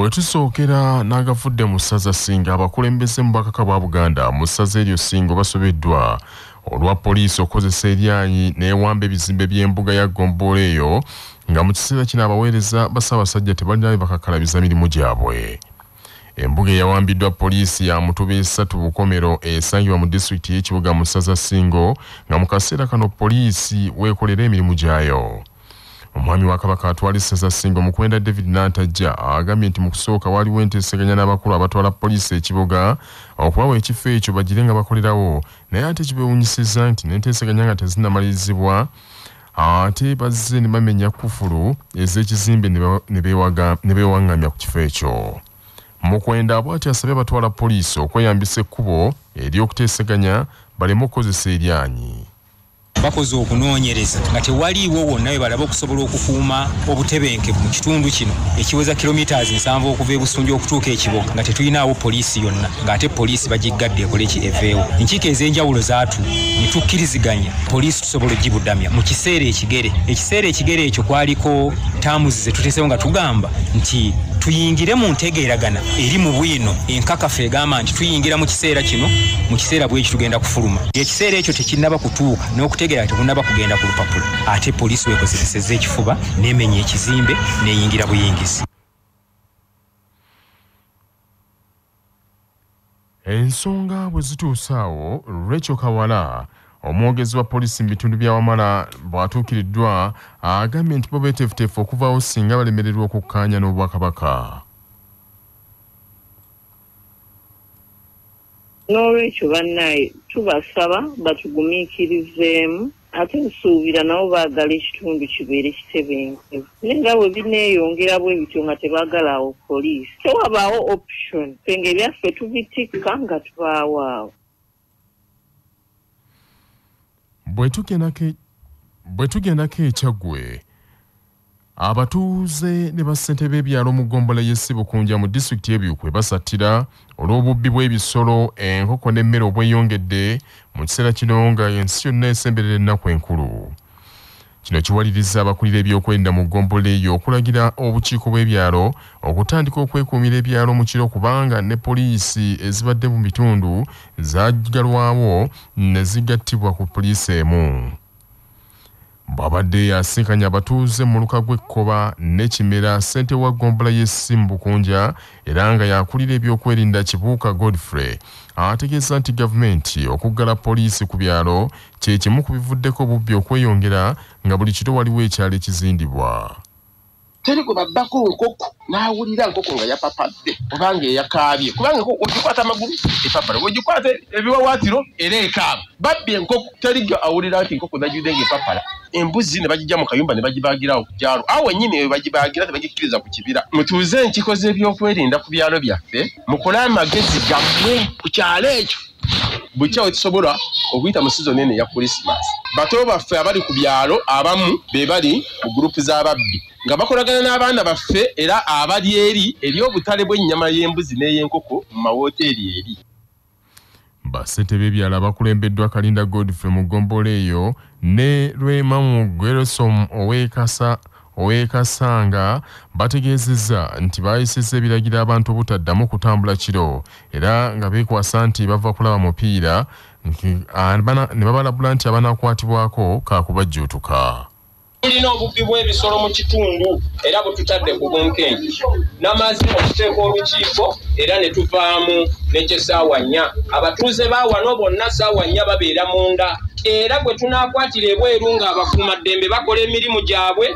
bwe tusookera n'agavudde mu ssaza singa abakulembeze mu bakaka bwa buganda. Mu ssaza eryo singa basobeddwa olwa poliisi okukozesa eryanyi n'ewamba ebizimbe by'embuga ya gombola eyo nga mu kiseera kino abaweereza bassaabasajja tebalina bakakalabiza mirimu gyabwe. Embuga eyawambiddwa poliisi ya mutuba esatu bukomero esangibwa mu disitulikiti y'ekibuga mu ssaza singo nga mu kaseera kano poliisi weekolera emirimu gyayo omwami wa kabaka atwala essaza singo mukwenda david nantajja agambye nti mu kusooka waliwo enteeseganya n'abakulu abatwala poliisi ekibuga okubawa ekifo ekyo bagire nga bakolerawo. Naye ate kibeewunyisizza nti n'enteeseganya nga tezinnamalirizibwa ate bazze ne bamenya kufulu ez'ekizimbe ne beewaŋŋamya ku kifo ekyo. Mukwenda bw'ati asabye abatwala poliisi okweyambisa ekkubo ery'okuteeseganya baleme okukozesa eryanyi bakoze okunoonyereza. Nga tewaliiwo wonna we balaba okusobola okukuuma obutebenkevu mu kitundu kino. Ekiweza kilomitas nsanvu okuva ebusunju okutuuka ekiboga nga tetulinaawo poliisi yonna. Ng'ate poliisi bagiggadde ekole ki eveewo. Enkiiko ez'enjawulo zaatu ne tukkiriziganya. Poliisi tusobola ogibuddamya mu kiseera ekigere. Ekiseera ekigere ekyo kwaliko taamuzi ze tuteesewo nga tugamba nti tuyingire mu ntegeeragana eri mu bwino. Enkakafu egamba nti tuyingira mu kiseera kino mu kiseera bweki tugenda kufuluma. Ekiseera ekyo tekinnaba kutuuka n'okutegeera tekunaba kugenda ku lupapula. Ate poliisi wekozeseza ekifuba nemenya ekizimbe neyingira buyingizi ensonga bwe zituuse awo rachel kawala omwogezi wa poliisi mu bitundu bya wamala bw'atuukiriddwa agambye nti bo beeteefuteefu okuvaawo singa balemererwa okukkaanya n'obwakabaka. N'olwekyo bannaye tubasaba batugumiikirizeemu ate nsuubira nabo baagala ekitundu kibeere kitebenkevu. Naye nga bwe bineeyongera bwe bityo nga tebaagalawo poliisi tewabaawo option fenga ebyaffe tubitikka nga tubaawo awo bwe tugendako ekyaggwe abatuuze ne bassente b'ebyalo mu gombola y'essibukunja mu disitulikiti y'ebyukwe basattira olw'obubbi bw'ebisolo enkoko n'emmere obweyongedde mu kiseera kino nga ensi yonna esemberera ennaku enkulu kino kiwaliriza abakulira ebyokwerinda mu gombola eyo okulagira obukiiko bw'ebyalo okutandika okwekuumira ebyalo mu kiro kubanga ne poliisi ezibadde mu bitundu zagalwawo ne zigattibwa ku poliisi emu bw'abadde yasinkanya abatuuze mu luka gw'ekkoba n'ekimera ssente wa gombola y'essimu bukunja era nga yakulira ebyokwerinda kibuuka godfrey. Ategeeza nti gavumenti okuggala poliisi ku byalo kye kimu ku bivuddeko obubbi okweyongera nga buli kiro waliwo ekyalo ekizindibwa teri gwe babbako nkoko n'awulira nkoko nga yapapadde obanga eyakaabye kubanga ogikwata amagulu epapala wegikwata ebiwawaatiro era ekaaba. Babbi enkoko teri gwe awulira nti enkoko najudde nga epapala embuzi ne bagijja mu kayumba ne bagibagirawo ku kyalo awo wennyini eyo bagibagira tebagikkiriza ku kibira. Mutuuze enkiko z'ebyokwerinda ku byalo byaffe mukole amagezi gammwe ku kyalo ekyo bukyawe tusobola okuyita mu sizoni eno eya krisimas bato baffe abali ku byalo abamu be bali mu gurupu z'ababbi nga bakolagana n'abaana baffe era abali eri eri obutale bw'ennyama y'embuzi n'ey'enkoko mu mawoteeri eri. Bassente b'ebyalo abakulembeddwa kalinda godfrey mu gombola eyo ne lwemamu geresom owekasa owekasanga bategeezezza nti bayisizza ebiragiro abantu obutaddamu kutambula kiro. Era nga beekwasa nti bava kulaba mupiira ne babalabula nti abanaakwatibwako kaakubajjuutuka tulina obubbi bw'ebisolo mu kitundu era bwetutadde ku bunkenke. N'amazima okuteeka olukiiko era ne tuvaamu nekyesaawa nnya. Abatuuze ba wano bonna saawa nnya babeera munda era gwe tunaakwatira ebweru ng'abakuumaddembe bakola emirimu gyabwe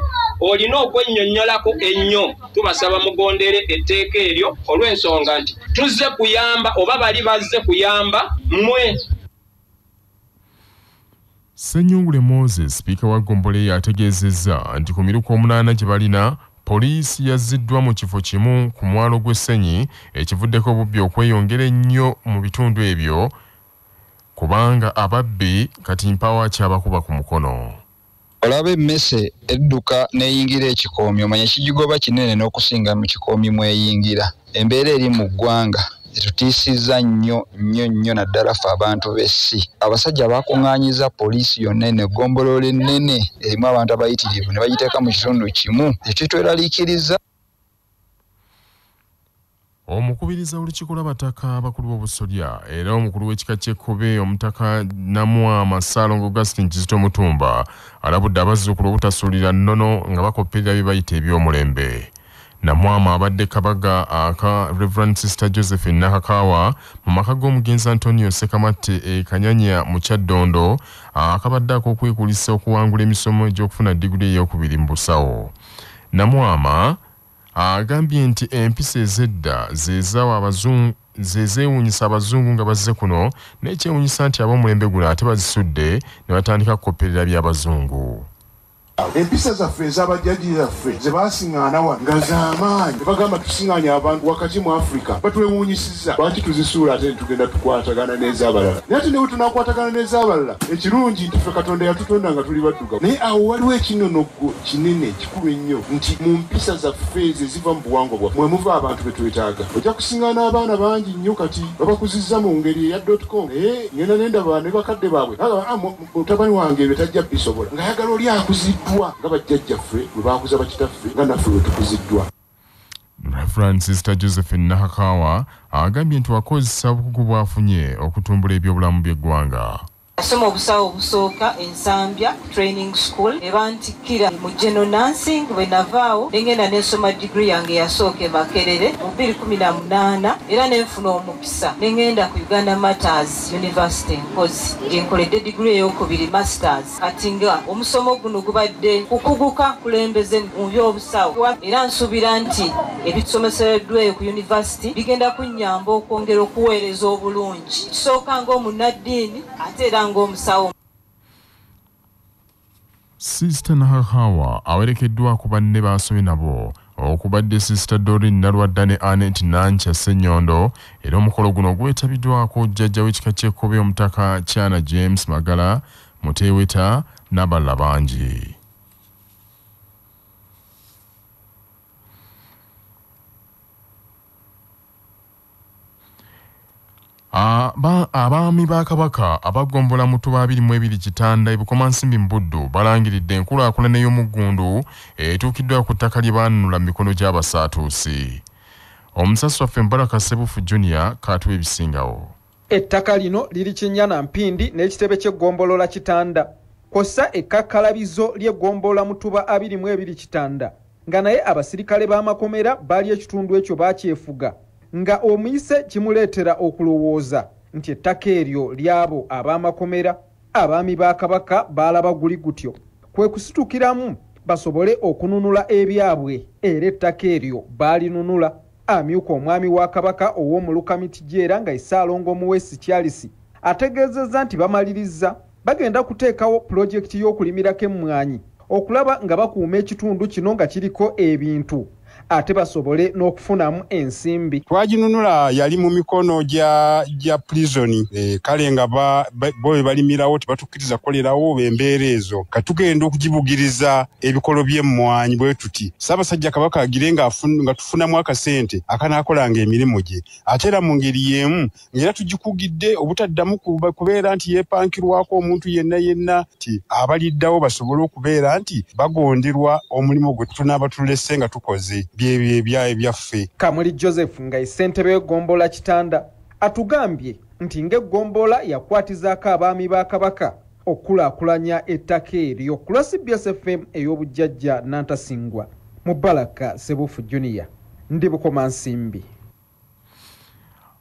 olina okwennyonnyolako ennyo. Tubasaba mugondere etteeka eryo olw'ensonga nti tuzze kuyamba oba bali bazze kuyamba mmwe. Ssenyungule moses sipiika wa gombole yategeezezza nti ku miruka omunaana gye balina poliisi yazziddwa mu kifo kimu ku mwalo gw'essenyi ekivuddeko obubbi okweyongera ennyo mu bitundu ebyo kubanga ababbi kati mpawa kyabakuba ku mukono. Olaba emmese edduka n'eyingira ekikoomi omanya kigigoba kinene n'okusinga mu kikoomi mweyingira. Embeera eri mu ggwanga etutiisizza nnyo nnyo nnyo naddala ffe abantu b'essi. Abasajja bakuŋŋaanyiza poliisi yonna eno eggombolola ennene erimu abantu abayitirivu ne bagiteeka mu kitundu kimu ekitweraliikiriza omukubiriza olukiiko lw'abataka abakulu b'obusolya. Era omukulu w'ekika ky'ekkobe omutaka namwama saalongo gastin kizito mutumba alabudde abazzukulu obutasuulira nnono nga bakopperera bye bayita eby'omulembe. Namwama abadde kabaga aka reverend sister josephine nakakaawa mu maka g'omugenzi antonio sekamatte e kanyanya mu kyaddondo akabadde ak'okwekulisa okuwangula emisomo egy'okufuna diguli ey'okubiri mu busawo. Namwama agambye nti empisa ez'edda zezeewuunyisa abazungu nga bazze kuno n'ekyewuunyisa nti ab'omulembe guno ate bazisudde ne batandika kukopperera by'abazungu empisa zaffe ez'abajjaji zaffe ze basiŋŋaana wa nga z'amaanyi ne bagamba tusiŋŋaanye abantu wakati mu afurika batwewuunyisiza lwaki tuzisuula ate netugenda tukwatagana n'ez'abalala naye ate newe tunakwatagana n'ez'abalala ekirungi nti ffe katonda yatutonda nga tuli baddugavu. Naye awo waliwo ekinonoggo kinene kikulu ennyo nti mu mpisa zaffe ezo eziva mu buwangwa bwaffe mwe muva abantu be twetaaga. Ojja kusiŋŋaana abaana bangi nnyo kati babakuzizza mu ngeri eya com. Naye ngenda nendaba ne bakadde baabwe "Ah, mu- mutabani wange ebyo tajja bisobola. Ng'ayagala oli akuziddwa nga bajjajjaffe bwe bakuza bakitaffe nga naffe bwe tukuziddwa. Reverend sister josephine nakakaawa agambye nti wakozesa obukugu bw'afunye okutumbula ebyobulamu by'eggwanga nasoma obusawo obusooka ensambya training school ebantikkira mu general nursing bwe navaawo nengenda nensoma digiri yange eyasooka e makerere mu 218 era nenfuna omukisa nengenda ku uganda matters university mpozi gyenkoledde digiri eyokubiri masters. Kati nga omusomo guno gubadde kukuguka kulembeze mu byobusawo era nsuubira nti ebisomesereddwa eyo ku university bigenda kunnyamba okwongera okuweereza obulungi. Kisooka ng'omunaddiini ate era ng'omusawo sisita nakakaawa awerekeddwako banne baasomye nabo okubadde sisita dorin nalwadda ne anet nankya ssenyondo era omukolo guno gwetabiddwako jjajja w'ekika ky'ekkobe omutaka kyana james magala muteeweta n'abalala bangi abaami ba kabaka abagombola mu tuba 22 kitanda ebukomansimbi mu buddu balangiridde enkulaakulana y'omuggundu etuukiddwa ku ttaka lye baanunula mu mikono gy'abasaatuusi. Omusasi waffe mbaraka sebufu junior kaatuwa ebisingawo. Ettaka lino liri kinyana mpindi n'ekitebe ky'eggombolola kitanda. Kw'ossa ekkakkalabizo ly'eggombolola mutuba 22 kitanda. Nga naye abasirikale b'amakomera baali ekitundu ekyo baakyefuga nga omuyise kimuleetera okulowooza nti ettaka eryo ly'abo ab'amakomera abaami ba kabaka baalaba guli gutyo. Kwe kusitukiramu basobole okununula ebyabwe era ettaka eryo baalinunula. Amyuka omwami wa kabaka ow'omulukamiti gyera nga isaalongo muwesi kyalisi ategeezezza nti bamaliriza bagenda kuteekawo pulojekiti y'okulimirako emmwanyi okulaba nga bakuuma ekitundu kino nga kiriko ebintu ate basobole n'okufunamu ensimbi. Twaginunula yali mu mikono gya gya prisoni e, kale nga bo bwe balimirawo tebatukkiriza kukolerawo embeera ezo. Katugenda okugibugiriza ebikolo by'emmwanyi bwe tuti ssaabasajja kabaka agire nga tufunamu akasente akanaakolanga emirimu gye. Ate era mu ngeri y'emu ng'era tugikugidde obutaddamu kubeera nti yeepankirwako omuntu yenna yenna ti abaliddawo basobole okubeera nti bagonderwa omulimu gwe tunaaba tulese nga tukoze byebyo ebya- ebyaffe kamuli joseph nga ye ssentebe w'eggombola kitanda atugambye nti ng'eggombola yakwatizaako abaami ba kabaka okukulaakulanya ettaka eryo ku lwa cbs fm ey'obujjajja nantasingwa mu balaka sebufu junior. Ndi bukoma nsimbi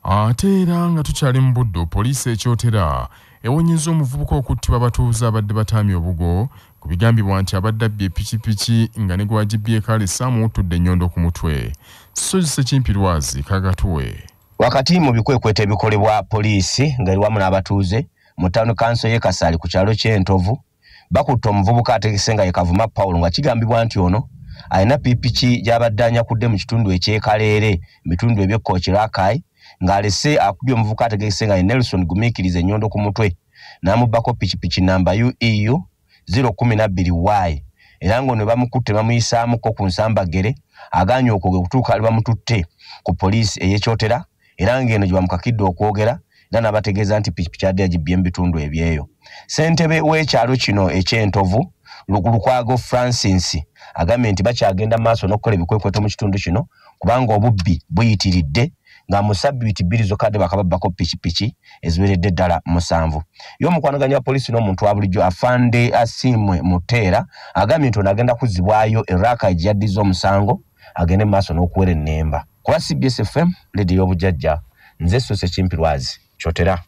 ate era nga tukyali mu buddu poliisi ekyotera ewonyeza omuvubuka okuttibwa abatuuze abadde bataamya obugo ku bigambibwa nti abadde abbye epikipiki nga ne gwagibyekaale saamuwuttudde ennyondo ku mutwe. Sozi sekimpirwazi kagatuwe. Wakati mu bikwekweto ebikolebwa poliisi ng'eri wamu n'abatuuze mu tawuni kanso y'e kasaali ku kyalo ky'entovu bakutte omuvubuka ategese nga ye kavuma pawulo nga kigambibwa nti ono alina pikipiki gy'abadde anyakudde mu kitundu ekyekaleere mu bitundu ebyekkookerakai ng'alese akubye omuvubuka ategese nga ye nelson gumiikiriza ennyondo ku mutwe. N'amubbako pikipiki namba ueu 012y era ng'ono bamukutte bamuyisaamuko ku nsambagere aganye okwo gwe kutuuka ali bamututte ku poliisi ey'ekyotera. Era ng'eno gye bamukakidde okwogera era n'abategeeza nti pikipiki adde yagibbye mu bitundu ebyeyo. Ssentebe w'ekyalo kino eky'entovu lukwago francis agambye nti bakyagenda mu maaso n'okukola ebikwekweto mu kitundu kino kubanga obubbi buyitiridde nga mu sabbiiti bbiri zokka dde bakababbako pikipiki eziweredde ddala musanvu ye omukwanaganya wa poliisi n'omuntu wa bulijjo afande asimwe muteera agambye nti ono agenda kuzzibwayo eraka gye yaddiza omusango agende mu maaso n'okuwera ennemba. Kuba cbs fm ledi y'obujjajja nze sose kimpirwazi kyotera.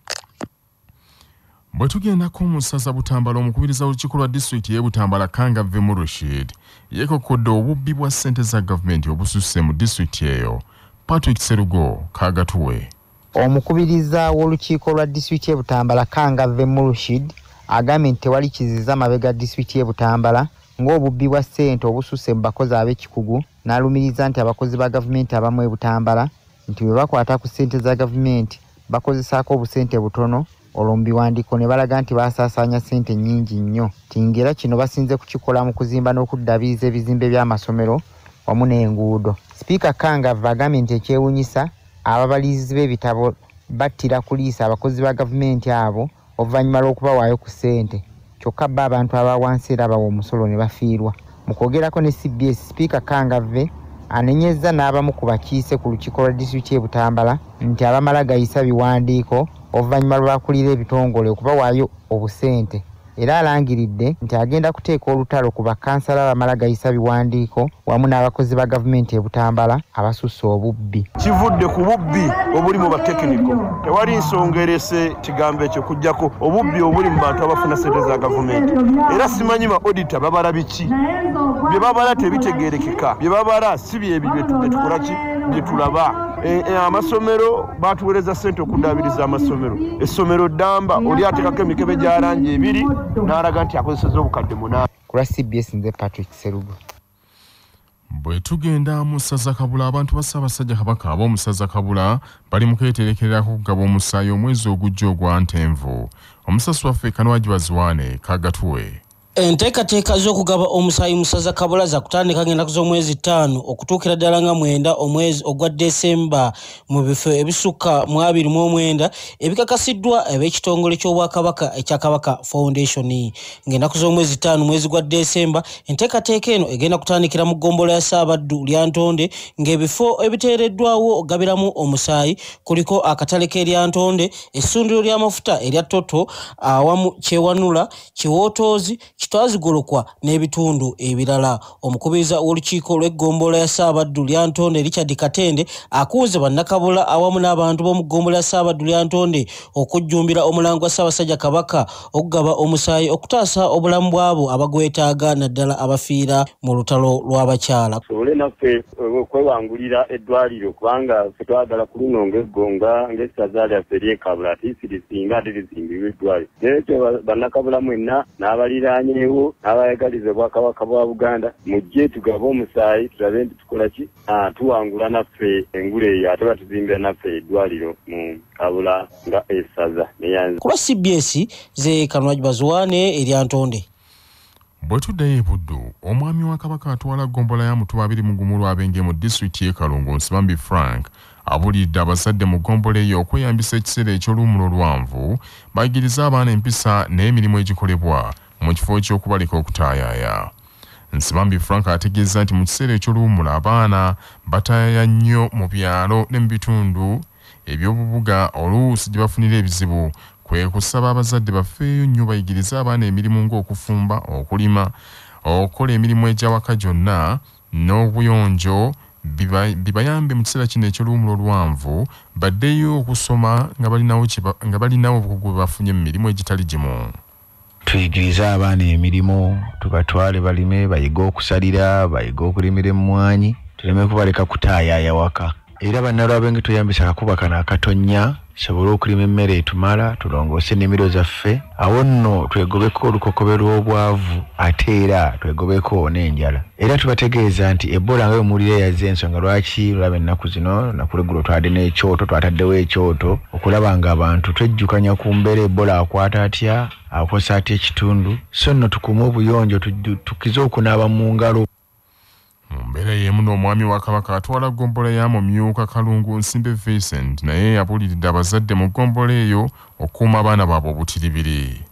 Bwe tugendako mu ssaza butambala omukubiriza olukiiko lwa disitulikiti y'e butambala kangave mu rushid yeekokkodde obubbi bwa ssente za gavumenti obususse mu disitulikiti eyo patrick serugo kaagatuwe omukubiriza w'olukiiko lwa disitulikiti y'e butambala kangave mu rushid agambye nti tewali kiziza mabega disitulikiti y'e butambala ng'obubbi bwa ssente obususse mu bakozi ab'ekikugu n'alumiriza nti abakozi ba gavumenti abamu e butambala nti bwe bakwata ku ssente za gavumenti bakozesaako obusente butono olwo mu biwandiiko ne balaga nti baasaasaanya ssente nnyingi nnyo. Ti ng'era kino basinze kukikola mu kuzimba n'okuddaabiriza ebizimbe by'amasomero wamu n'enguudo sipiika kangava agambye nti ekyewuunyisa ababalirizi b'ebitabo battira ku liisa abakozi ba gavumenti abo oluvannyuma lw'okubawaayo ku ssente. Kyokka bba abantu aba wansi era bawa omusolo ne bafiirwa. Mu kwogerako ne cbs sipiika kangave anenyezza n'abamu ku bakiise ku lukiiko lwa disitulikiti e butambala nti abamala gayisa biwandiiko oluvannyuma lwakulira ebitongole okubawaayo obusente era alangiridde nti agenda kuteeka olutalo ku bakansala abamala gayisa biwandiiko wamu n'abakozi ba gavumenti e butambala abasusse obubbi. Kivudde ku bubbi obuli mu batekiniko. Tewali nsonga erese kigambo ekyo kujjako. Obubbi obuli mu bantu abafuna sente za gavumenti. Era simanyi ba odita babala biki? Bye babala tebitegerekeka. Bye babala si byebyo byetukolaki bye tulaba E, e, amasomero batuweereza ssente okuddaabiriza amasomero. Essomero ddamba oli ateekako emikebe gya langi ebiri n'alaga nti akozeseza obukadde munaana. Ku lwa cbs nze patrick serugo. Bwe tugenda mu ssaza kabula abantu ba ssaabasajja kabaka ab'omu ssaza kabula bali mu kweterekerera kugaba omusaayi omwezi ogujja ogwa ntenvu. Omusasi waffe kanwagi baziwaane kagatuwe enteekateeka z'okugaba omusaayi mu ssaza kabula za kutandika ng'ennaku z'omwezi ttaano okutuukira ddala nga mwenda omwezi ogwa desemba mu bifo ebisukka mu abiri mu omwenda ebikakasiddwa ab'ekitongole ky'obwakabaka ekya kabaka foundation. Ng'ennaku z'omwezi ttaano mwezi gwa desemba enteekateeka eno egenda kutandikira mu ggombolola ya saabaddu lya ntonde ng'ebifo ebiteereddwawo ogabiramu omusaayi kuliko akatale k'erya ntonde essundiro ly'amafuta erya toto awamu kyewanula kiwootoozi kitwazigolokwa n'ebitundu ebirala. Omukubiriza w'olukiiko lw'eggombola ya saabaddu lya ntonde richard katende akunze bannakabula awamu n'abantu b'omu ggombola ya saabaddu lya ntonde okujjumbira omulango gwa ssaabasajja kabaka okugaba omusaayi okutaasa obulamu bw'abo abagwetaaga naddala abafiira mu lutalo lw'abakyala tusobole naffe okwewangulira eddwaliro kubanga ffe twagala ku luno ng'eggonga ng'essaza lyaffe eryekabula atiisi lisinga ate lizimbirwa eddwaliro. Neekyo bannakabula mwenna n'abaliraanyeewo n'abayagaliza obwakabaka bwa buganda mujje tugabe omusaayi tulabe nti tukola ki? Tuwangula naffe engula eyo ate batuzimbira naffe eddwaliro mu kabula nga essaza neyanze ku lwa cbs ze kanwagi bazuwaane erya ntonde bwe tuddayo ebuddu omwami wa kabaka atwala gombola ya mutuba abiri mu gumu lwabenge mu disitulikiti y'e kalungu nsibambi frank abuulidde abazadde mu ggombolo eyo okweyambisa ekiseera eky'oluwumulo olwanvu bayigiriza abaana empisa n'emirimu egikolebwa mu kifo ky'okubaleka okutaayaaya nsibambi frank ategeeza nti mu kiseera eky'oluwumulo abaana bataayaya nnyo mu byalo ne mu bitundu ebyobubuga oluusi gye bafunira ebizibu. Kwe kusaba abazadde bafeeyo nnyo bayigirize abaana emirimu ng'okufumba okulima okukola emirimu egy'awaka gyonna n'obuyonjo bibayambe mu kiseera kino eky'oluwumulo olwanvu baddeyo okusoma nga balinawo obukugu bwe bafunye mu mirimu egitali gimu tuyigirize abaana emirimu tubatwale balime bayige okusalira bayige okulimira emmwanyi tuleme kubaleka kutaayaaya waka. Era bannalwabenge tuyambisa akakuba kano akatonya sobole okulima emmere etumala tulongoose ennimiro zaffe. Awo nno twegobeko olukokobe lw'obwavu ate era twegobeko n'enjala. Era tubategeeza nti ebola nga wemuwulira eyaze ensonga lwaki olaba ennaku zino? Nakuleggulo twadde n'ekyoto twataddewo ekyoto. Okulaba nga abantu twejjukanya ku mbeera ebola akwata atya akosa atya ekitundu. So nno tukume obuyonjo tukize okunaaba mu ngalo y'emu n'omwami wa kabaka atwala ggombolola ya mumyuka kalungu nsimbe vincent naye yabuuliridde abazadde mu ggombolola eyo okukuuma abaana baabwe obutiribiri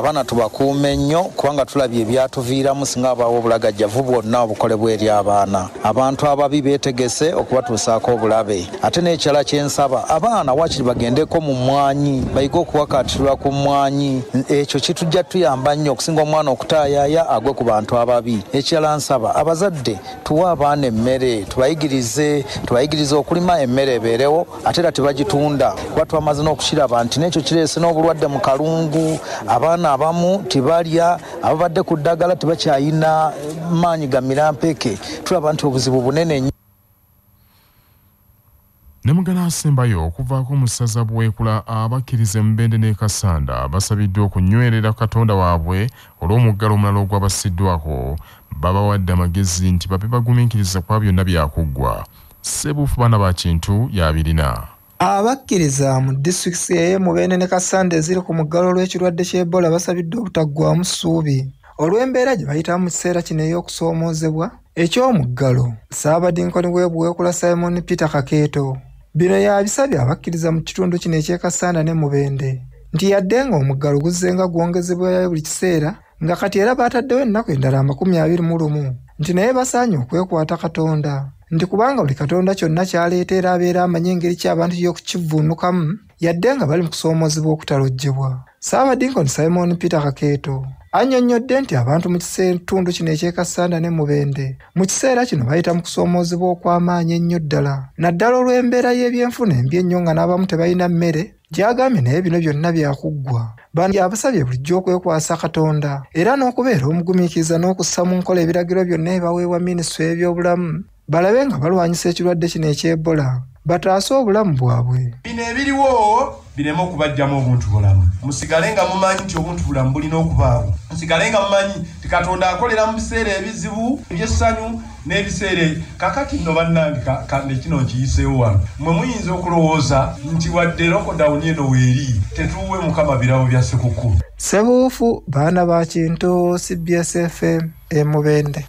abaana tubakuume nnyo kubanga tulabye ebyatuviiramu singa abaawo obulagajjavu bwonna obukolebwa eri abaana. Abantu ababi beetegese okubatuusaako obulabe. Ate n'ekirala kyensaba abaana wakiri bagendeko mu mmwanyi bayige okuwakatirwa ku mmwanyi ekyo kitujja tuyamba nnyo okusinga omwana okutaayaaya agwe ku bantu ababi. Ekirala nsaba abazadde tuwe abaana emmere tubayigirize tubayigirize okulima emmere ebeerewo ate era tebagitunda. Kuba twamaze n'okukiraba nti n'ekyo kireese n'obulwadde mu kalungu abaana abamu tebalya ababadde ku ddagala tebakyayina maanyi ga mirampeke. Tulaba nti obuzibu bunene nnyo. Ne mugana asembayo okuvaako mu ssaza bwekula abakkiriza emubende ne kasanda basabiddwa okunywerera katonda waabwe olw'omuggalo omulala ogwabasiddwako. Babawadde amagezi nti babe bagumiikiriza kwa byonna byakuggwa sebuufu baana ba kintu yabirina abakkiriza mu disitulikiti ey'emubende ne kasanda eziri ku muggalo olw'ekirwadde ky'ebola basabiddwa obutaggwamu ssuubi olw'embeera gye bayitamu mu kiseera kino ey'okusoomoozebwa eky'omuggalo saabadinkoni w'ebuweekula simon peter kakeeto. Bino yabisabye abakkiriza mu kitundu kino ekyekasanda ne mubende nti yadde nga omuggalo guzzenga gwongezebwayo buli kiseera nga kati era baataddewo ennaku endala amakumi abiri mu lumu nti naye basaanye okwekwata katonda nti kubanga buli katonda kyonna kyaleeta era abeera amanyi engeri ki abantu y'okukivvuunukamu yadde nga bali mu kusoomoozebwa okutalojjebwa. Saabadinkoni simon peter kakeeto annyonnyodde nti abantu mu kitundu kino ekyekasanda ne mubende mu kiseera kino bayita mu kusoomoozebwa okw'amaanyi ennyo ddala. Naddala olw'embeera y'ebyenfuna embi ennyo nga n'abamu tebalina mmere gy'agambye naye bino byonna byakuggwa. Bano abasabye bulijjo okwekwasa katonda era n'okubeera omugumiikiriza n'okussa mu nkola ebiragiro byonna ebibaweebwa minisitule y'ebyobulamu balabe nga balwanyisa ekirwadde kino eky'ebola bataase obulamu bwabwe. Bino ebiriwo bireme okubajjamu obuntu bulamu. Musigale nga mumanyi nti obuntu bulamu bulina okubaawo. Musigale nga mumanyi ti katonda akolera mu biseera ebizibu ebyessanyu n'ebiseera kakati nno bannange kande kino nkiyiseewo wano. Mwe muyinza okulowooza nti wadde lokodawuni eno weeri tetuwe mukama birabo bya sekukulu sebuufu baana ba kintu cbsfm emubende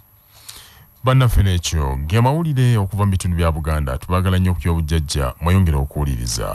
bannaffe n'ekyo ge mawulire okuva mu bitundu bya buganda tubaagala nnyo okutya obujjajja mweyongera okuwuliriza